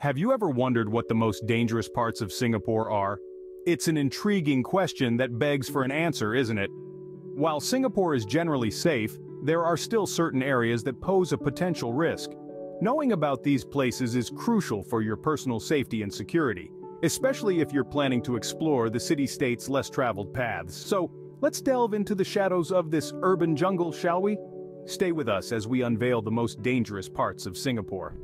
Have you ever wondered what the most dangerous parts of Singapore are? It's an intriguing question that begs for an answer, isn't it? While Singapore is generally safe, there are still certain areas that pose a potential risk. Knowing about these places is crucial for your personal safety and security, especially if you're planning to explore the city-state's less traveled paths. So, let's delve into the shadows of this urban jungle, shall we? Stay with us as we unveil the most dangerous parts of Singapore.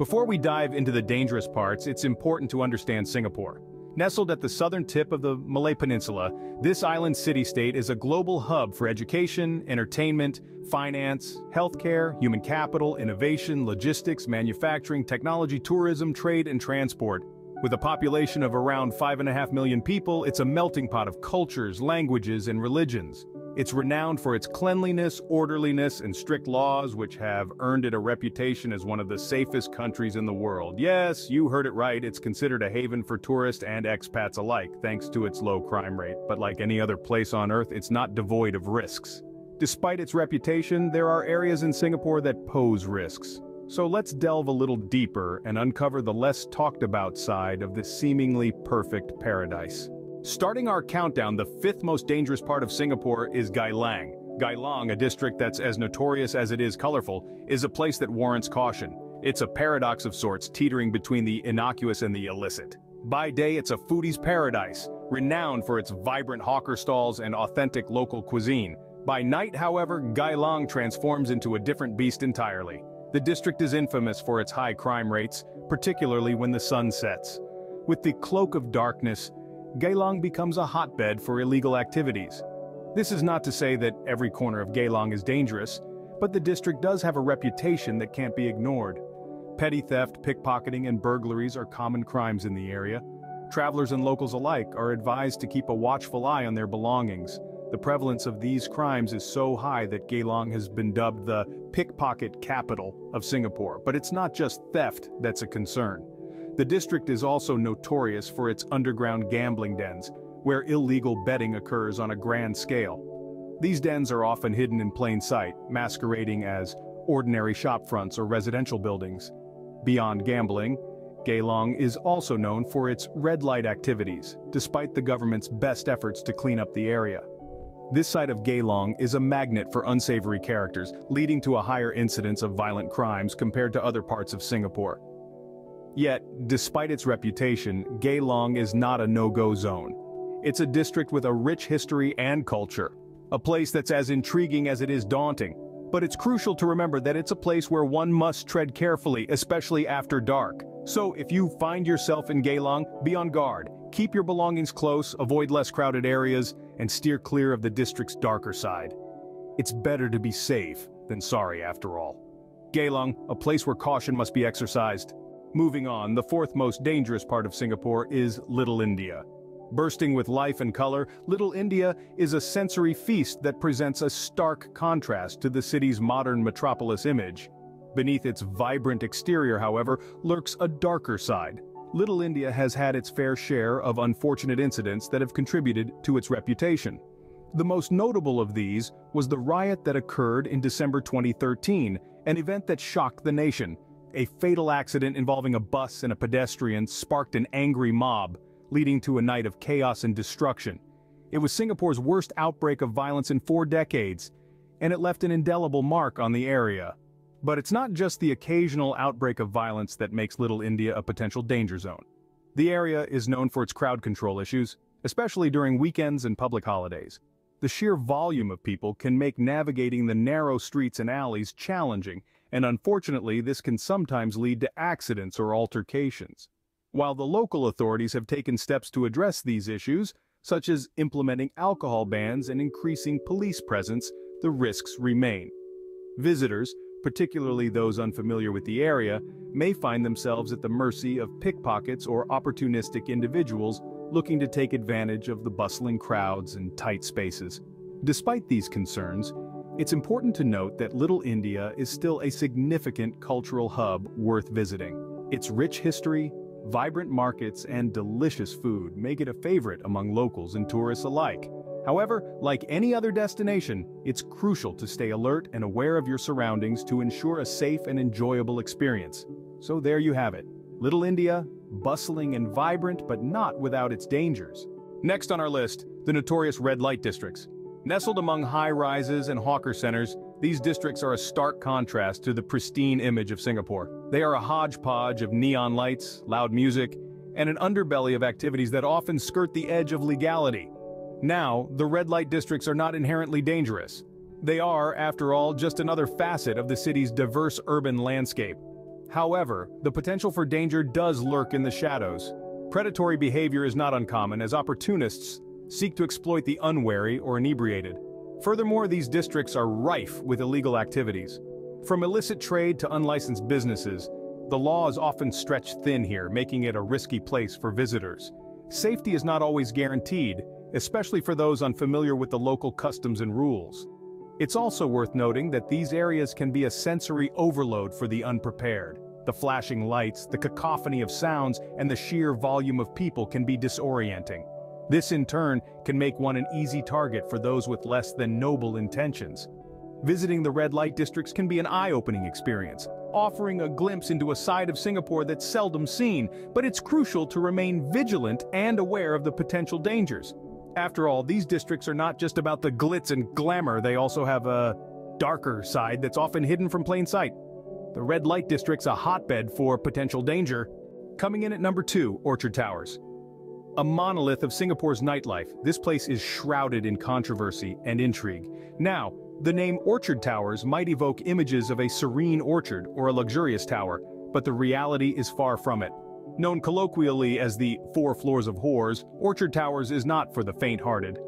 Before we dive into the dangerous parts, it's important to understand Singapore. Nestled at the southern tip of the Malay Peninsula, this island city-state is a global hub for education, entertainment, finance, healthcare, human capital, innovation, logistics, manufacturing, technology, tourism, trade, and transport. With a population of around 5.5 million people, it's a melting pot of cultures, languages, and religions. It's renowned for its cleanliness, orderliness, and strict laws which have earned it a reputation as one of the safest countries in the world. Yes, you heard it right, it's considered a haven for tourists and expats alike, thanks to its low crime rate. But like any other place on Earth, it's not devoid of risks. Despite its reputation, there are areas in Singapore that pose risks. So let's delve a little deeper and uncover the less talked about side of this seemingly perfect paradise. Starting our countdown, the fifth most dangerous part of Singapore is Geylang. Geylang, a district that's as notorious as it is colorful, is a place that warrants caution. It's a paradox of sorts, teetering between the innocuous and the illicit. By day it's a foodie's paradise, renowned for its vibrant hawker stalls and authentic local cuisine. By night, however, Geylang transforms into a different beast entirely. The district is infamous for its high crime rates, particularly when the sun sets. With the cloak of darkness, Geylang becomes a hotbed for illegal activities. This is not to say that every corner of Geylang is dangerous, but the district does have a reputation that can't be ignored. Petty theft, pickpocketing, and burglaries are common crimes in the area. Travelers and locals alike are advised to keep a watchful eye on their belongings. The prevalence of these crimes is so high that Geylang has been dubbed the pickpocket capital of Singapore. But it's not just theft that's a concern. The district is also notorious for its underground gambling dens, where illegal betting occurs on a grand scale. These dens are often hidden in plain sight, masquerading as ordinary shopfronts or residential buildings. Beyond gambling, Geylang is also known for its red light activities, despite the government's best efforts to clean up the area. This side of Geylang is a magnet for unsavory characters, leading to a higher incidence of violent crimes compared to other parts of Singapore. Yet, despite its reputation, Geylang is not a no-go zone. It's a district with a rich history and culture. A place that's as intriguing as it is daunting. But it's crucial to remember that it's a place where one must tread carefully, especially after dark. So if you find yourself in Geylang, be on guard. Keep your belongings close, avoid less crowded areas, and steer clear of the district's darker side. It's better to be safe than sorry after all. Geylang, a place where caution must be exercised. Moving on, the fourth most dangerous part of Singapore is Little India. Bursting with life and color, Little India is a sensory feast that presents a stark contrast to the city's modern metropolis image. Beneath its vibrant exterior, however, lurks a darker side. Little India has had its fair share of unfortunate incidents that have contributed to its reputation. The most notable of these was the riot that occurred in December 2013, an event that shocked the nation. A fatal accident involving a bus and a pedestrian sparked an angry mob, leading to a night of chaos and destruction. It was Singapore's worst outbreak of violence in four decades, and it left an indelible mark on the area. But it's not just the occasional outbreak of violence that makes Little India a potential danger zone. The area is known for its crowd control issues, especially during weekends and public holidays. The sheer volume of people can make navigating the narrow streets and alleys challenging and unfortunately this can sometimes lead to accidents or altercations. While the local authorities have taken steps to address these issues, such as implementing alcohol bans and increasing police presence, the risks remain. Visitors, particularly those unfamiliar with the area, may find themselves at the mercy of pickpockets or opportunistic individuals looking to take advantage of the bustling crowds and tight spaces. Despite these concerns, it's important to note that Little India is still a significant cultural hub worth visiting. Its rich history, vibrant markets, and delicious food make it a favorite among locals and tourists alike. However, like any other destination, it's crucial to stay alert and aware of your surroundings to ensure a safe and enjoyable experience. So there you have it. Little India, bustling and vibrant but not without its dangers. Next on our list, the notorious red light districts. Nestled among high-rises and hawker centers, these districts are a stark contrast to the pristine image of Singapore. They are a hodgepodge of neon lights, loud music, and an underbelly of activities that often skirt the edge of legality. Now, the red light districts are not inherently dangerous. They are, after all, just another facet of the city's diverse urban landscape. However, the potential for danger does lurk in the shadows. Predatory behavior is not uncommon as opportunists seek to exploit the unwary or inebriated. Furthermore, these districts are rife with illegal activities. From illicit trade to unlicensed businesses, the law is often stretched thin here, making it a risky place for visitors. Safety is not always guaranteed, especially for those unfamiliar with the local customs and rules. It's also worth noting that these areas can be a sensory overload for the unprepared. The flashing lights, the cacophony of sounds, and the sheer volume of people can be disorienting. This in turn can make one an easy target for those with less than noble intentions. Visiting the red light districts can be an eye-opening experience, offering a glimpse into a side of Singapore that's seldom seen, but it's crucial to remain vigilant and aware of the potential dangers. After all, these districts are not just about the glitz and glamour, they also have a darker side that's often hidden from plain sight. The red light district's a hotbed for potential danger. Coming in at number 2, Orchard Towers. A monolith of Singapore's nightlife, this place is shrouded in controversy and intrigue. Now, the name Orchard Towers might evoke images of a serene orchard or a luxurious tower, but the reality is far from it. Known colloquially as the Four Floors of Whores, Orchard Towers is not for the faint-hearted.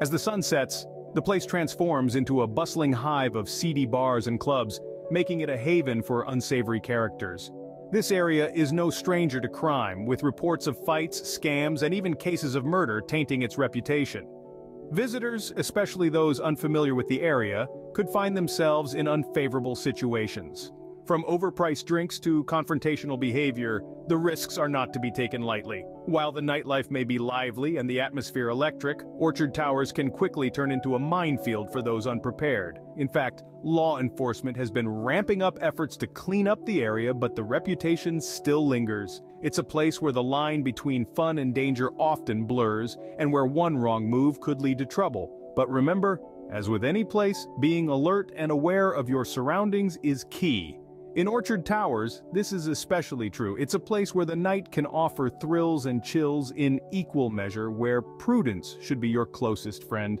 As the sun sets, the place transforms into a bustling hive of seedy bars and clubs, making it a haven for unsavory characters. This area is no stranger to crime, with reports of fights, scams, and even cases of murder tainting its reputation. Visitors, especially those unfamiliar with the area, could find themselves in unfavorable situations. From overpriced drinks to confrontational behavior, the risks are not to be taken lightly. While the nightlife may be lively and the atmosphere electric, Orchard Towers can quickly turn into a minefield for those unprepared. In fact, law enforcement has been ramping up efforts to clean up the area but the reputation still lingers. It's a place where the line between fun and danger often blurs, and where one wrong move could lead to trouble. But remember, as with any place, being alert and aware of your surroundings is key. In Orchard Towers, this is especially true. It's a place where the night can offer thrills and chills in equal measure where prudence should be your closest friend.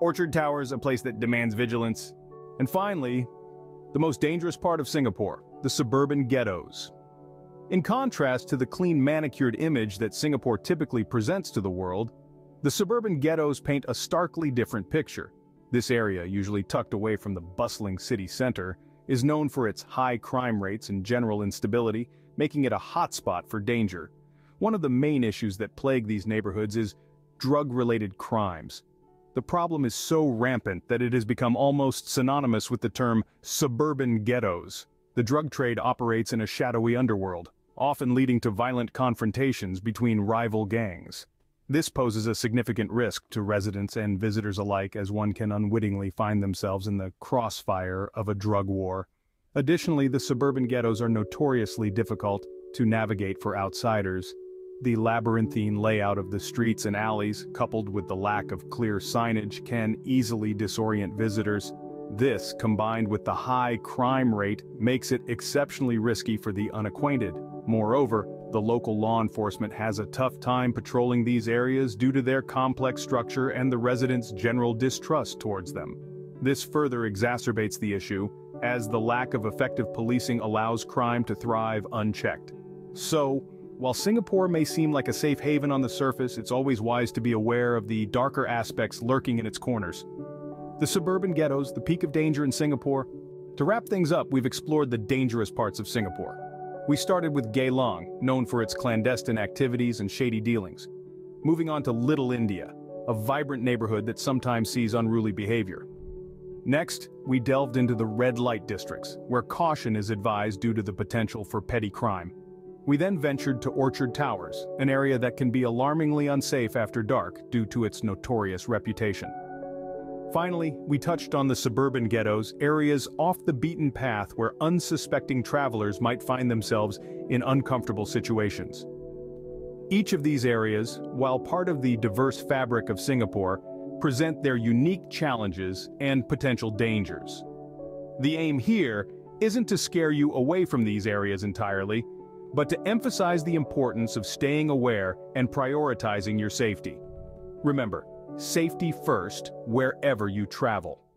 Orchard Towers, a place that demands vigilance. And finally, the most dangerous part of Singapore, the suburban ghettos. In contrast to the clean manicured image that Singapore typically presents to the world, the suburban ghettos paint a starkly different picture. This area, usually tucked away from the bustling city center, is known for its high crime rates and general instability, making it a hotspot for danger. One of the main issues that plague these neighborhoods is drug-related crimes. The problem is so rampant that it has become almost synonymous with the term suburban ghettos. The drug trade operates in a shadowy underworld, often leading to violent confrontations between rival gangs. This poses a significant risk to residents and visitors alike as one can unwittingly find themselves in the crossfire of a drug war. Additionally, the suburban ghettos are notoriously difficult to navigate for outsiders. The labyrinthine layout of the streets and alleys, coupled with the lack of clear signage, can easily disorient visitors. This, combined with the high crime rate, makes it exceptionally risky for the unacquainted. Moreover, the local law enforcement has a tough time patrolling these areas due to their complex structure and the residents' general distrust towards them. This further exacerbates the issue, as the lack of effective policing allows crime to thrive unchecked. So, while Singapore may seem like a safe haven on the surface, it's always wise to be aware of the darker aspects lurking in its corners. The suburban ghettos, the peak of danger in Singapore. To wrap things up, we've explored the dangerous parts of Singapore. We started with Geylang, known for its clandestine activities and shady dealings. Moving on to Little India, a vibrant neighborhood that sometimes sees unruly behavior. Next, we delved into the red light districts, where caution is advised due to the potential for petty crime. We then ventured to Orchard Towers, an area that can be alarmingly unsafe after dark due to its notorious reputation. Finally, we touched on the suburban ghettos, areas off the beaten path where unsuspecting travelers might find themselves in uncomfortable situations. Each of these areas, while part of the diverse fabric of Singapore, present their unique challenges and potential dangers. The aim here isn't to scare you away from these areas entirely, but to emphasize the importance of staying aware and prioritizing your safety. Remember, safety first wherever you travel.